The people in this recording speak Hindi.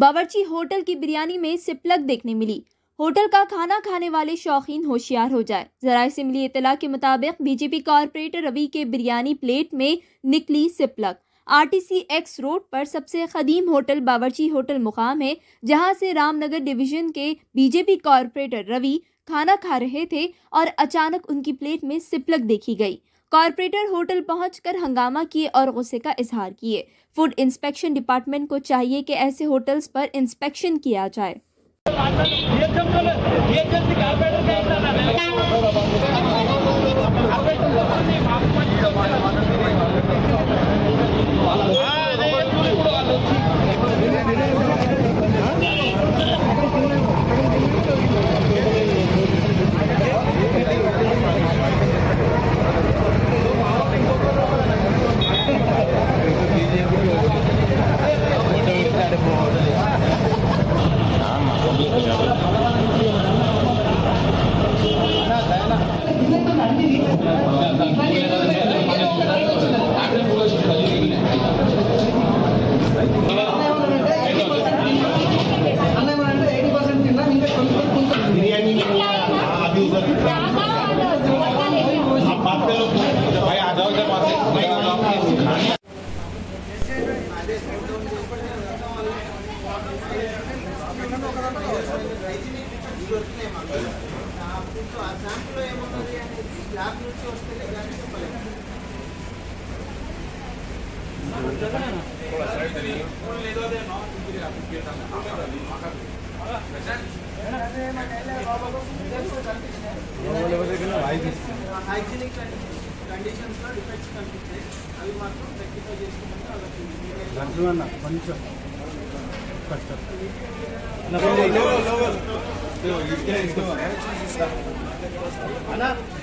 बावर्ची होटल की बिरयानी में सिपलक देखने मिली। होटल का खाना खाने वाले शौकीन होशियार हो जाए। जरा से मिली इतला के मुताबिक बीजेपी कॉरपोरेटर रवि के बिरयानी प्लेट में निकली सिपलक आरटीसी एक्स रोड पर सबसे कदीम होटल बावर्ची होटल मुकाम है, जहाँ से रामनगर डिवीज़न के बीजेपी कॉरपोरेटर रवि खाना खा रहे थे और अचानक उनकी प्लेट में सिपलक देखी गई। कॉरपोरेटर होटल पहुंचकर हंगामा किए और गुस्से का इजहार किए। फ़ूड इंस्पेक्शन डिपार्टमेंट को चाहिए कि ऐसे होटल्स पर इंस्पेक्शन किया जाए। హైజీనిక్ కండిషన్స్ లో డిఫెక్ట్స్ కనిపిస్తాయి అవి మాత్రం రెక్టిఫై చేసుకోమని వాళ్ళకి కొంచెం Lower, lower. Lower, you can go.